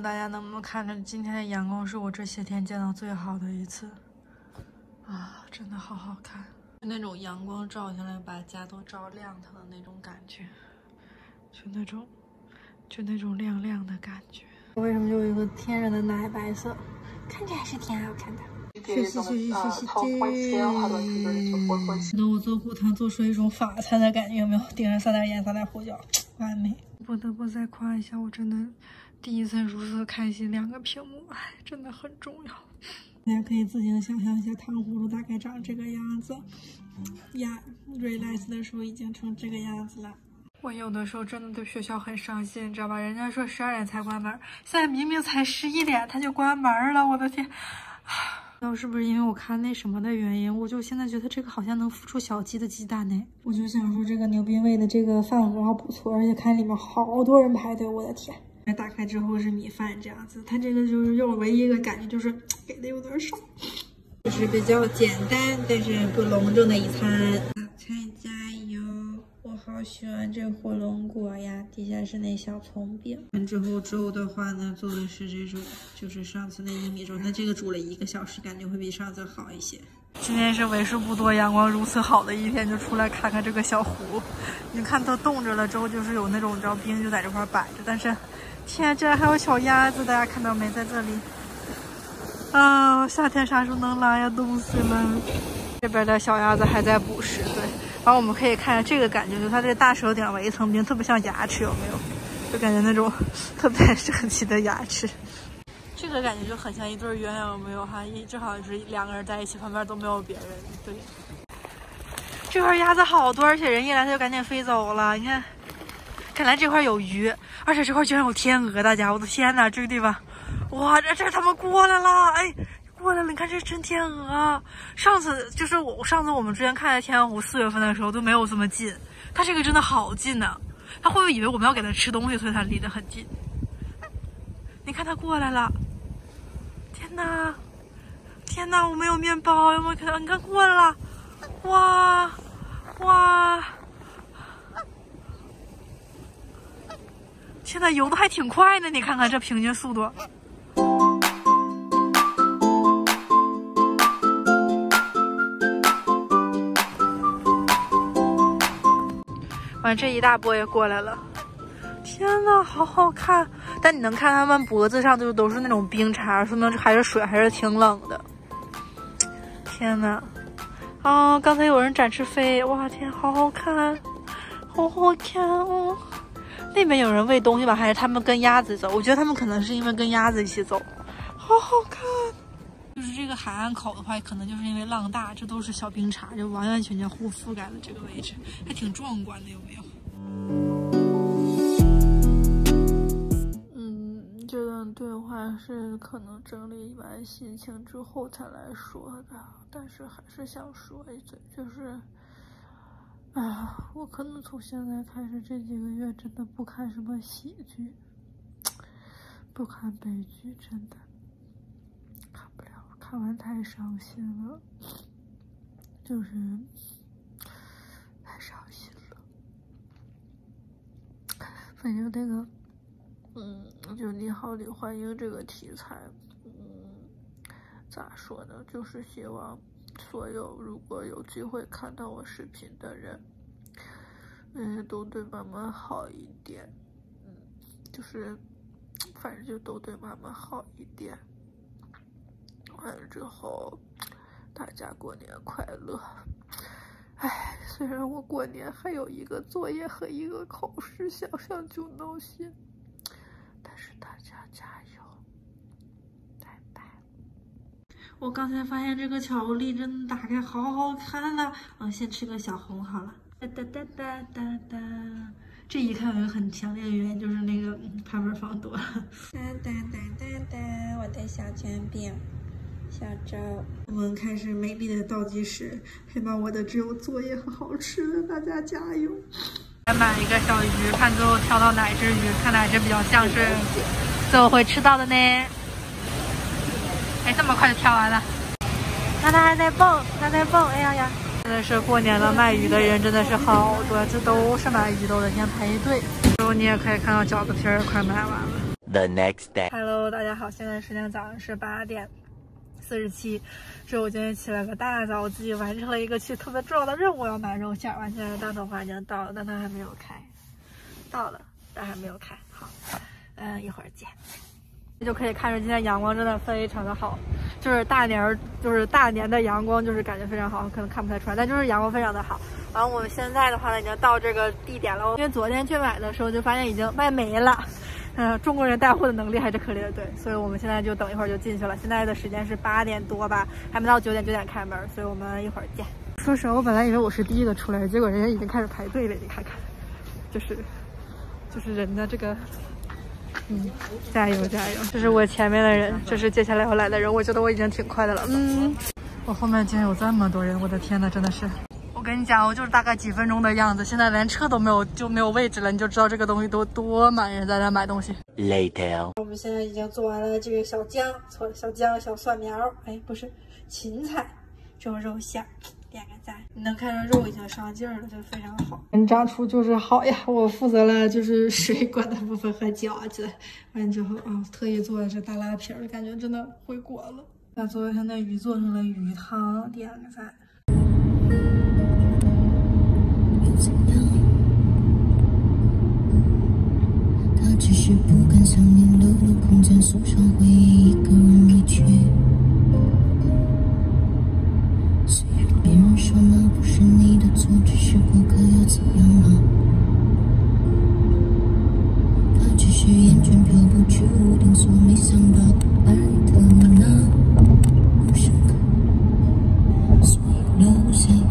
大家能不能看着今天的阳光是我这些天见到最好的一次啊！真的好好看，那种阳光照下来把家都照亮它的那种感觉，就那种，就那种亮亮的感觉。为什么就有一个天然的奶白色，看着还是挺好看的。学习学习学习姐，等我做骨汤做出一种法餐的感觉，有没有？顶上撒点盐，撒点胡椒，完美。不得不再夸一下，我真的。第一次如此开心，两个屏幕，哎，真的很重要。大家可以自行想象一下，糖葫芦大概长这个样子。呀，realize 的时候已经成这个样子了。我有的时候真的对学校很伤心，你知道吧？人家说十二点才关门，现在明明才十一点，他就关门了。我的天，那是不是因为我看那什么的原因？我就现在觉得这个好像能孵出小鸡的鸡蛋呢。我就想说，这个牛逼味的这个饭盒不错，而且看里面好多人排队，我的天。打开之后是米饭这样子，它这个就是让我唯一一个感觉就是 给的有点少，就是比较简单但是不隆重的一餐。菜加油，我好喜欢这火龙果呀！底下是那小葱饼。之后粥的话呢，做的是这种，就是上次那玉米粥，那这个煮了一个小时，感觉会比上次好一些。今天是为数不多阳光如此好的一天，就出来看看这个小湖。你看它冻着了之后，就是有那种你知道冰就在这块摆着，但是。天，居然还有小鸭子！大家看到没，在这里。啊，夏天啥时候能来呀？冻死了！这边的小鸭子还在捕食。对，然后我们可以看下这个感觉，就它这大舌顶围一层冰，特别像牙齿，有没有？就感觉那种特别神奇的牙齿。这个感觉就很像一对鸳鸯，有没有？哈，一正好是两个人在一起，旁边都没有别人。对，这块鸭子好多，而且人一来它就赶紧飞走了。你看。看来这块有鱼，而且这块居然有天鹅！大家，我的天哪，这个地方，哇，这这他们过来了，哎，过来了！你看，这是真天鹅。上次就是我上次我们之前看的天鹅湖，四月份的时候都没有这么近，它这个真的好近呢。它会不会以为我们要给它吃东西，所以它离得很近？你看它过来了，天哪，天哪，我没有面包，有没有看？你看过来了，哇，哇！现在游的还挺快呢，你看看这平均速度。完，这一大波也过来了。天呐，好好看！但你能看他们脖子上就都是那种冰碴，说明还是水还是挺冷的。天呐，啊，刚才有人展翅飞，哇天，好好看，好好看哦。那边有人喂东西吧？还是他们跟鸭子走？我觉得他们可能是因为跟鸭子一起走，好好看。就是这个海岸口的话，可能就是因为浪大，这都是小冰碴，就完完全全覆覆盖了这个位置，还挺壮观的，有没有？嗯，这段对话是可能整理完心情之后才来说的，但是还是想说一嘴，就是。哎呀，我可能从现在开始这几个月真的不看什么喜剧，不看悲剧，真的看不了，看完太伤心了，就是太伤心了。反正那个，嗯，就你好，李焕英这个题材，嗯，咋说呢？就是希望。所有如果有机会看到我视频的人，嗯，都对妈妈好一点，嗯，就是，反正就都对妈妈好一点。完了之后，大家过年快乐。唉，虽然我过年还有一个作业和一个考试，想想就闹心，但是大家加油。我刚才发现这个巧克力真的打开好好看呐！嗯，先吃个小红好了。哒哒哒哒哒哒，这一看有一个很强烈的原因，就是那个糖分放多了。哒哒哒哒哒，我的小卷饼，小周。我们开始美丽的倒计时，黑猫我的只有作业和好吃的，大家加油！来买一个小鱼，看最后挑到哪只鱼，看哪只比较像是最后会吃到的呢？哎，这么快就挑完了，那他还在蹦，它在蹦，哎呀呀！真的是过年了，卖鱼的人真的是好多，这都是卖鱼的，我的天，排一队。之后你也可以看到饺子皮儿快卖完了。The next day. Hello，大家好，现在时间早上是八点四十七，是我今天起了个大早，我自己完成了一个去特别重要的任务，要买肉馅。完，现在大头花已经到了，但它还没有开，到了，但还没有开。好，嗯，一会儿见。就可以看出今天阳光真的非常的好，就是大年儿，就是大年的阳光，就是感觉非常好，可能看不太出来，但就是阳光非常的好。然后，我们现在的话呢，已经到这个地点了，因为昨天去买的时候就发现已经卖没了。嗯，中国人带货的能力还是可以的，对，所以我们现在就等一会儿就进去了。现在的时间是八点多吧，还没到九点，九点开门，所以我们一会儿见。说实话，我本来以为我是第一个出来的，结果人家已经开始排队了，你看看，就是，就是人的这个。嗯，加油加油！这是我前面的人，这是接下来要来的人。我觉得我已经挺快的了。嗯，我后面竟然有这么多人，我的天呐，真的是！我跟你讲，我就是大概几分钟的样子，现在连车都没有，就没有位置了，你就知道这个东西多多满人在那买东西。Later，我们现在已经做完了这个小姜，错了，小姜、小蒜苗，哎，不是芹菜，这种肉馅。点个赞，你能看着肉已经上劲了，就非常好。人炸出就是好呀，我负责了就是水果的部分和饺子，完之后啊，特意做的这大拉皮儿，感觉真的回国了。把昨天的鱼做成了鱼汤，点个赞。他只是不敢想念留了空间，锁上回忆，一个人离去。呼吸